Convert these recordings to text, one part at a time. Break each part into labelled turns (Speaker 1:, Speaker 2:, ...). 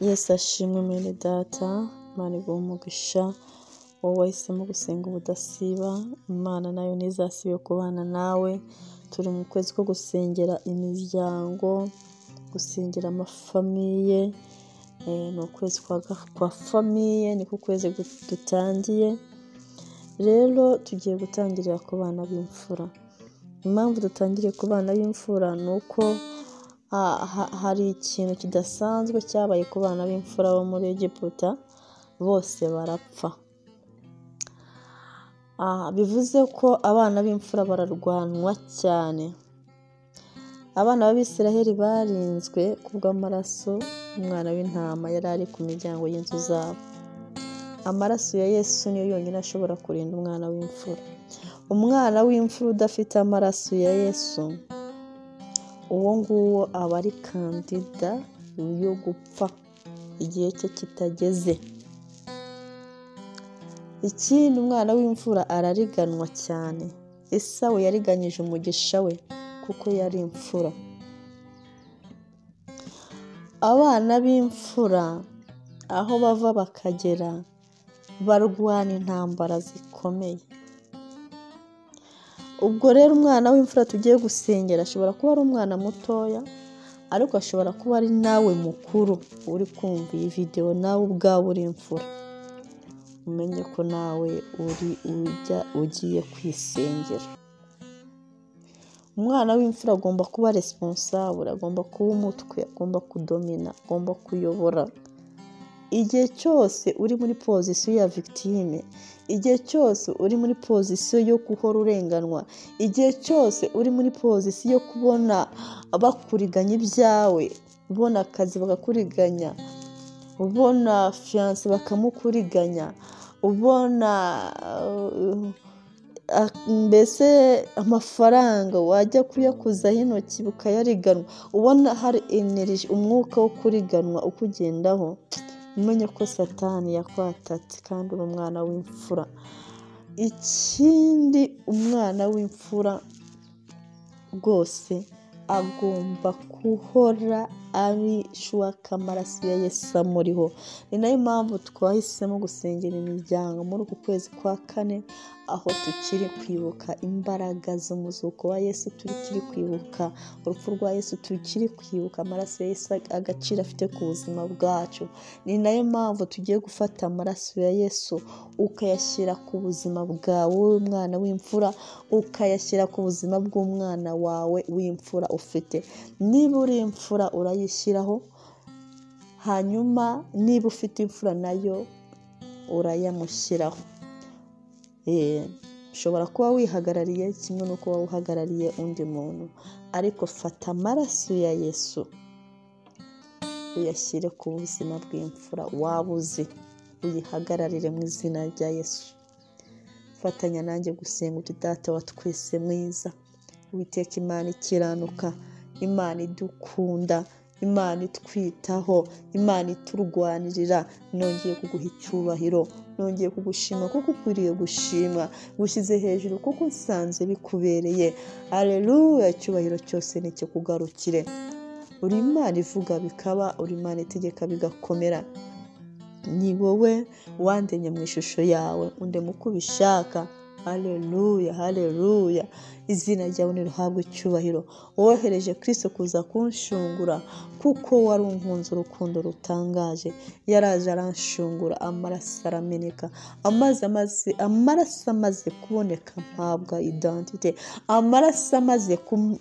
Speaker 1: Yesu ashimwe mwene data, Imana iguhe umugisha, wowe wahisemo gusenga ubudasiba, Imana na yo ntizasibe kubana nawe, turi mu kwezi ko gusengera imiryango, gusengera amafamiye, ni ukwezi kwa famiye, niko kwezi dutangiye, rero tugiye gutangirira ku bana b'imfura. Impamvu dutangiriye ku bana b'imfura ni uko hari ikintu kidasanzwe cyabaye ku bana b'imfura bo muri Egiputa, bose barapfa. Bivuze ko abana b'imfura bararwanwa cyane. Abana b'Abisiraheli barinzwe kubw'amaraso y'umwana w'intama yari ari ku miryango y'inzu zabo. Amaraso ya Yesu niyo yonyine ashobora kurinda umwana w'imfura. Umwana w'imfura udafite amaraso ya Yesu, uwo nguwo aba ari kandida yo gupfa igihe cye kitageze. Ikindi umwana w'imfura arariganwa cyane. Esawu yariganyije umugisha we kuko yari imfura. Abana b'imfura aho bava bakagera barwana intambara zikomeye. Ubwo rero umwana w'imfura tugiye gusengera ashobora kuba ari umwana mutoya, ariko ashobora kuba ari nawe mukuru uri kumva iyi videwo nawe ubwawe uri imfura. Umenye ko nawe uri ujya ugiye kwisengera. Umwana w'imfura agomba kuba responsable, agomba kuba umutwe, agomba kudomina, agomba kuyobora. Igihe cyose uri muri pozisiyo ya victime, igihe cyose uri muri pozisiyo yo guhora urenganwa, igihe cyose uri muri pozisiyo yo kubona bakuriganya ibyawe, ubona akazi bakakuriganya, ubona fiyanse bakamukuriganya, ubona mbese amafaranga wajya kuyakozaho intoki bukayariganwa, ubona hari eneriji, umwuka wo kuriganwa ukugendaho, umenye ko satani yakwatatse kandi uri umwana w'imfura. Ikindi umwana w'imfura rwose agomba guhora ko amaraso ya Yesu amuriho. Ni na yo mpamvu twahisemo gusengera imiryango muri uku kwezi kwa kane, aho tukiri kwibuka imbaraga z'umuzuko wa Yesu, tukiri kwibuka urupfu rwa Yesu, tukiri kwibuka amaraso ya Yesu agaciro afite ku buzima bwacu. Ni na yo mpamvu tugiye gufata amaraso ya Yesu ukayashyira ku buzima bwawe w'umwana w'imfura, ukayashyira ku buzima bw'umwana wawe w'imfura ufite. Niba uri imfura urayishyiraho, hanyuma niba ufite imfura na yo urayamushyiraho. Ushobora kuba wihagarariye kimwe no kuba uhagarariye undi muntu, ariko fata amaraso ya Yesu uyashyire ku buzima bw'imfura waba uzi, uyihagararire mu izina rya Yesu. Fatanya nanjye gusenga uti data wa twese mwiza, Uwiteka Imana ikiranuka, Imana idukunda, Imana itwitaho, Imana iturwanirira, nongeye kuguha icyubahiro, nongeye kugushima kuko ukwiriye gushimwa, gushyize hejuru kuko nsanze bikubereye, aleluya, icyubahiro cyose ni kugarukire. Uri Imana ivuga bikaba, uri Imana itegeka bigakomera. Ni wowe wandenye mu ishusho yawe, undema uko ubishaka, haleluya, haleluya, izina ryawe nirihabwe icyubahiro. Wohereje Kristo kuza kunshungura kuko wari unkunze urukundo rutangaje, yaraje aranshungura, amaraso arameneka, amaraso amaze kuboneka mpabwa identite, amaraso amaze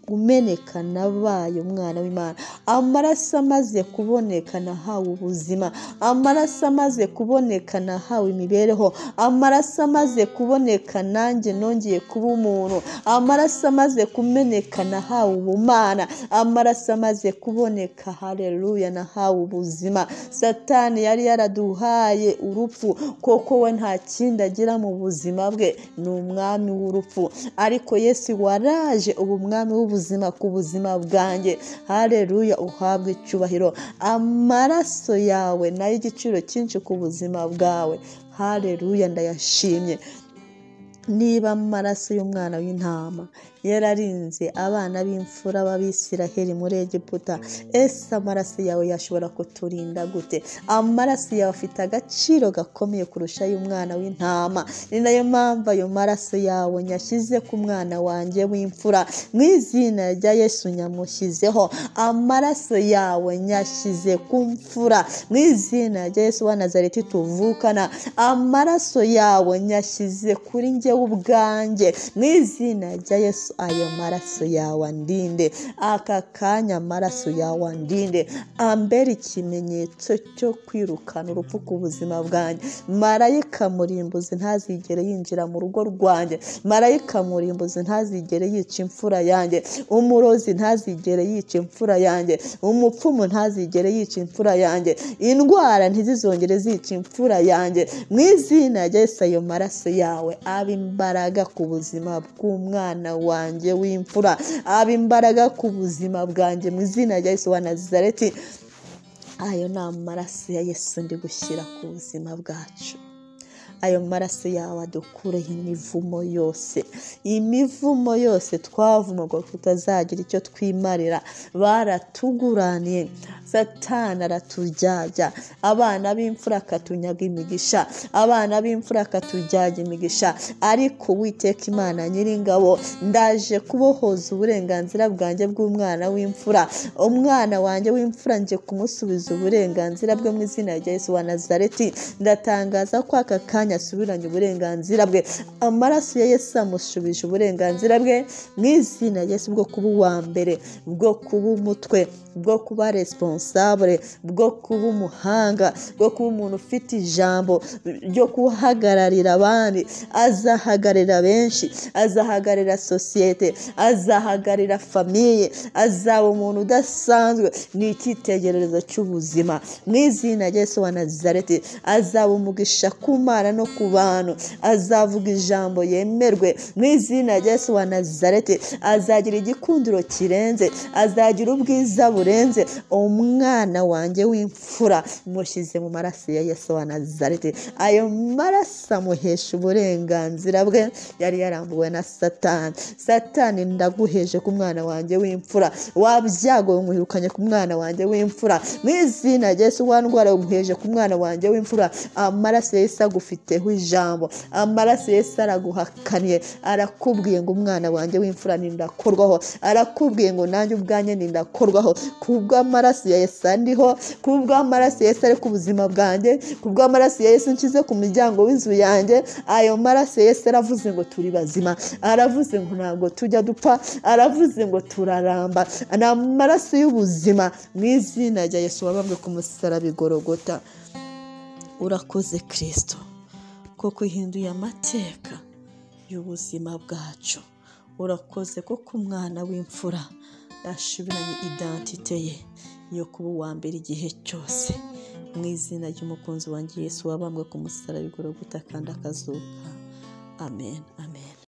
Speaker 1: kumeneka nabaye umwana w'Imana, amaraso amaze kuboneka nahawe ubuzima, amaraso amaze kuboneka nahawe imibereho, amaraso amaze kuboneka nanjye nongeye kuba umuntu, amaraso amaze kumeneka nahawe ubumana, amaraso amaze kuboneka haleluya nahawe ubuzima. Satani yari yaraduhaye urupfu koko we nta kindi agira mu buzima bwe, ni umwami w'urupfu, ariko Yesu waraje uba umwami w'ubuzima ku buzima bwanjye, haleluya, uhabwe icyubahiro. Amaraso yawe na yo igiciro cyinshi ku buzima bwawe, haleluya, ndayashimye. Niba amaraso y'umwana w'intama yararinze abana b'imfura b'abisiraheli muri egiputa. Ese amaraso yawe yashobora kuturinda gute? Amaraso yawe afite agaciro gakomeye kurusha ay'umwana w'intama. Ni na yo mpamvu ayo maraso yawe nyashyize ku mwana wanjye w'imfura. Mu izina rya yesu nyamushyizeho amaraso yawe nyashyize ku mfura. Mu izina rya yesu wa nazareti tuvukana amaraso yawe nyashyize kuri njye ubwanjye mu izina rya yesu ayo maraso yawe andinde aka kanya amaraso yawe andinde ambere ikimenyetso cyo kwirukana urupfu ku buzima bwanjye. Marayika murimbuzi ntazigere yinjira mu rugo rwanjye. Marayika murimbuzi ntazigere yica imfura yanjye. Umurozi ntazigere yica imfura yanjye. Umupfumu ntazigere yica imfura yanjye. Indwara ntizizongere zica imfura yanjye. Mu izina rya Yesu ayo maraso yawe aba imbaraga ku buzima bw'umwana wanjye w'imfura. Aba imbaraga ku buzima bwanjye mu izina rya Yesu wa nazareti. Ayo ni amaraso ya Yesu ndi gushyira ku buzima bwacu. Ayo maraso yawe adukureho imivumo yose. Imivumo yose twavumagwa tutazagira icyo twimarira. Baratuguraniye. Satani aratujyajya abana b'imfura akatunyaga imigisha. Abana b'imfura akatujyajya imigisha. Ariko witeka imana nyiringabo ndaje kubohoza uburenganzira bwanjye bw'umwana w'imfura. Umwana wanjye w'imfura nje kumusubiza uburenganzira bwe mu izina rya Yesu wa nazareti. Ndatangaza ko aka kanya asubiranye uburenganzira bwe. Amaraso ya Yesu amushubije uburenganzira bwe mu izina Yesu bwo kuba uwa mbere bwo kuba umutwe bwo kuba responsable bwo kuba umuhanga bwo kuba umuntu ufite ijambo ryo guhagararira abandi azahagararira benshi azahagararira sosiyete azahagararira famiye azaba umuntu udasanzwe. Ni icyitegererezo cy'ubuzima. Mu izina Yesu wa nazareti azaba umugisha ku mana no ku bantu. Azavuga ijambo yemerwe mu izina Yesu wa nazareti. Azagira igikundiro kirenze. Azagira ubwiza burenze. Umwana wanjye w'imfura mushyize mu maraso ya Yesu wa nazareti. Ayo maraso amuhesha uburenganzira bwe. Yari yarambuwe na satani. Satani ndaguheje ku mwana wanjye w'imfura. Wabyago mwirukanye ku mwana wanjye w'imfura. Mu izina Yesu wa ndwara umuheje ku mwana wanjye w'imfura. Amaraso ya Yesu agufiteho ijambo. Amaraso Yesu araguhakaniye arakubwiye ngo umwana wanjye w'imfura nindakorwaho. Arakubwiye ngo nanjye ubwanjye nindakorwaho. Kubw'amaraso ya Yesu andiho kubw'amaraso Yesu ari ku buzima bwanjye kubw'amaraso ya Yesu nshyize ku muryango w'inzu yanjye ayo maraso Yesu aravuze ngo turi bazima. Aravuze ngo ntabwo tujya dupfa. Aravuze ngo turaramba. Ni amaraso y'ubuzima mu izina rya Yesu wabambwe ku musaraba igorogota urakoze kirisito kuko uhinduye amateka y'ubuzima bwacu. Urakoze kuko umwana w'imfura yashubiranye idantite ye yo kuba uwa mbere igihe cyose. Mu izina ry'umukunzi wanjye Yesu wabambwe ku musaraba igorogota kandi akazuka. Amen amen.